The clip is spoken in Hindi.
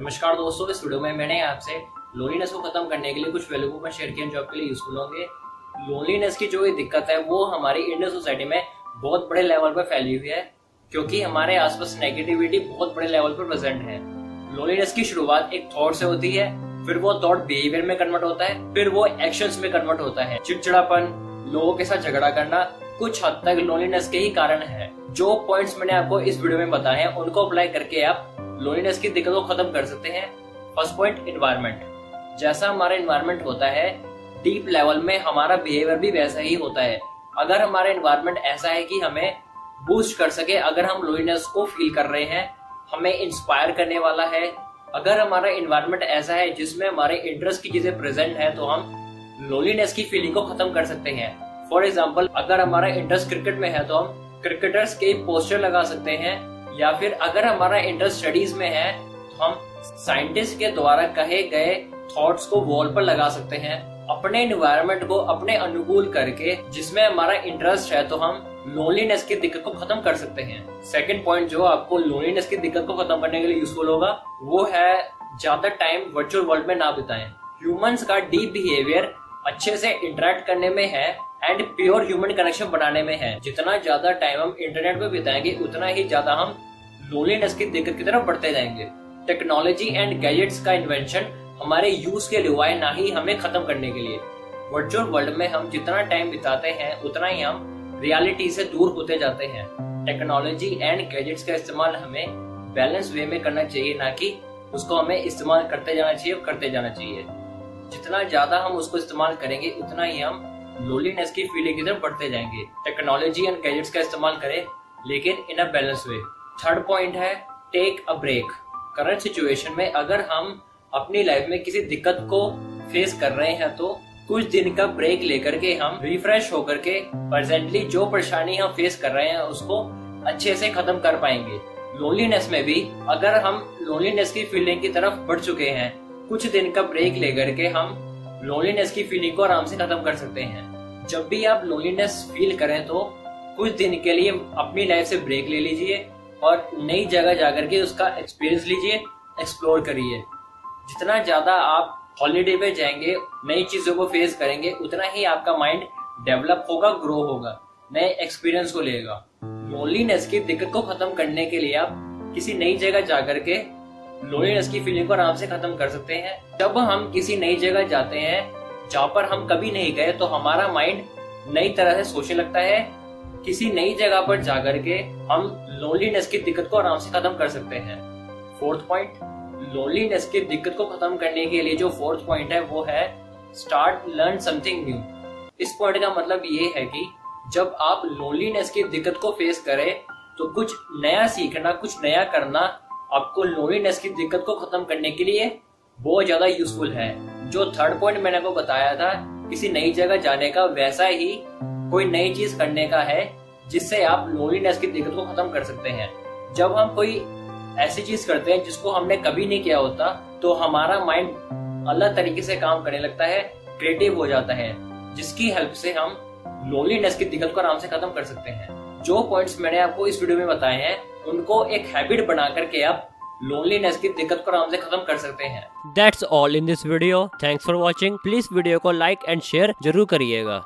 नमस्कार दोस्तों, इस वीडियो में मैंने आपसे लोनलीनेस को खत्म करने के लिए कुछ वैल्यू को शेयर किया जो आपके लिए यूजफुल होंगे। लोनलीनेस की जो ये दिक्कत है, वो हमारी इंडियन सोसाइटी में बहुत बड़े लेवल पर फैली हुई है, क्योंकि हमारे आसपास नेगेटिविटी बहुत बड़े लेवल पर प्रेजेंट है। लोनलीनेस की शुरुआत एक थॉट से होती है, फिर वो थॉट बिहेवियर में कन्वर्ट होता है, फिर वो एक्शंस में कन्वर्ट होता है। चिड़चिड़ापन, लोगों के साथ झगड़ा करना, कुछ हद तक लोनलीनेस के ही कारण है। जो पॉइंट्स मैंने आपको इस वीडियो में बताए हैं, उनको अप्लाई करके आप लोनलीनेस की दिक्कत को खत्म कर सकते हैं। फ़र्स्ट पॉइंट इन्वायरमेंट जैसा हमारा इन्वायरमेंट होता है डीप लेवल में हमारा बिहेवियर भी वैसा ही होता है। अगर हमारा इन्वायरमेंट ऐसा है कि हमें बूस्ट कर सके, अगर हम लोनलीनेस को फील कर रहे हैं, हमें इंस्पायर करने वाला है। अगर हमारा इन्वायरमेंट ऐसा है जिसमें हमारे इंटरेस्ट की चीज़ें प्रेजेंट है तो हम लोनलीनेस की फीलिंग को खत्म कर सकते हैं। फॉर एग्ज़ाम्पल अगर हमारा इंटरेस्ट क्रिकेट में है तो हम क्रिकेटर्स के पोस्टर लगा सकते हैं। या फिर अगर हमारा इंटरेस्ट स्टडीज़ में है तो हम साइंटिस्ट के द्वारा कहे गए थॉट्स को वॉल पर लगा सकते हैं, अपने इन्वायरमेंट को अपने अनुकूल करके, जिसमें हमारा इंटरेस्ट है तो हम लोनलीनेस की दिक्कत को खत्म कर सकते हैं। सेकंड पॉइंट जो आपको लोनलीनेस की दिक्कत को खत्म करने के लिए यूजफुल होगा, वो है ज़्यादा टाइम वर्चुअल वर्ल्ड में ना बिताएँ। ह्यूमंस का डीप बिहेवियर अच्छे से इंटरेक्ट करने में है एंड प्योर ह्यूमन कनेक्शन बनाने में है। जितना ज़्यादा टाइम हम इंटरनेट पे बिताएँगे, उतना ही ज़्यादा हम लोनलीनेस की दिक्कत की तरफ़ बढ़ते जाएँगे। टेक्नोलॉजी एंड गैजेट्स का इन्वेंशन हमारे यूज़ के लिए हुआ है ना ही हमें खत्म करने के लिए। वर्चुअल वर्ल्ड में हम जितना टाइम बिताते हैं, उतना ही हम रियलिटी से दूर होते जाते हैं। टेक्नोलॉजी एंड गैजेट्स का इस्तेमाल हमें बैलेंस वे में करना चाहिए, ना कि उसको हमें इस्तेमाल करते जाना चाहिए और करते जाना चाहिए। जितना ज़्यादा हम उसको इस्तेमाल करेंगे, उतना ही हम लोलीनेस की फीलिंग की तरफ़ बढ़ते जाएँगे। टेक्नोलॉजी एंड गैजेट्स का इस्तेमाल करें, लेकिन in a balance way third point है take a break current situation में अगर हम अपनी लाइफ में किसी दिक्कत को फेस कर रहे हैं तो कुछ दिन का ब्रेक लेकर के हम रिफ्रेश होकर के प्रेजेंटली जो परेशानी हम फेस कर रहे हैं, उसको अच्छे से खत्म कर पाएँगे। लोनलीनेस में भी अगर हम लोनलीनेस की फीलिंग की तरफ़ बढ़ चुके हैं, कुछ दिन का ब्रेक लेकर के हम लोनलीनेस की फीलिंग को आराम से खत्म कर सकते हैं। जब भी आप लोनलीनेस फील करें तो कुछ दिन के लिए अपनी लाइफ से ब्रेक ले लीजिए और नई जगह जाकर के उसका एक्सपीरियंस लीजिए एक्सप्लोर करिए। जितना ज़्यादा आप हॉलीडे पे जाएँगे, नई चीज़ों को फेस करेंगे, उतना ही आपका माइंड डेवलप होगा ग्रो होगा, नए एक्सपीरियंस को लेगा। लोनलीनेस की दिक्कत को खत्म करने के लिए आप किसी नई जगह जाकर के लोनलीनेस की फीलिंग को आराम से खत्म कर सकते हैं। जब हम किसी नई जगह जाते हैं, जहाँ पर हम कभी नहीं गए तो हमारा माइंड नई तरह से सोचने लगता है। किसी नई जगह पर जाकर के हम लोनलीनेस की दिक्कत को आराम से खत्म कर सकते हैं। फोर्थ पॉइंट लोनलीनेस की दिक्कत को खत्म करने के लिए जो फोर्थ पॉइंट है, वो है स्टार्ट लर्न समथिंग न्यू इस पॉइंट का मतलब ये है कि जब आप लोनलीनेस की दिक्कत को फेस करें तो कुछ नया सीखना, कुछ नया करना आपको लोनलीनेस की दिक्कत को खत्म करने के लिए बहुत ज़्यादा यूजफुल है। जो थर्ड पॉइंट मैंने आपको बताया था, किसी नई जगह जाने का वैसा ही कोई नई चीज़ करने का है, जिससे आप लोनलीनेस की दिक्कत को खत्म कर सकते हैं। जब हम कोई ऐसी चीज़ करते हैं, जिसको हमने कभी नहीं किया होता तो हमारा माइंड अलग तरीके से काम करने लगता है क्रिएटिव हो जाता है, जिसकी हेल्प से हम लोनलीनेस की दिक्कत को आराम से खत्म कर सकते हैं। जो पॉइंट्स मैंने आपको इस वीडियो में बताए हैं, उनको एक हैबिट बना करके आप लोनलीनेस की दिक्कत को आराम से खत्म कर सकते हैं। That's all in this video thanks for watching please video को लाइक एंड शेयर ज़रूर करिएगा।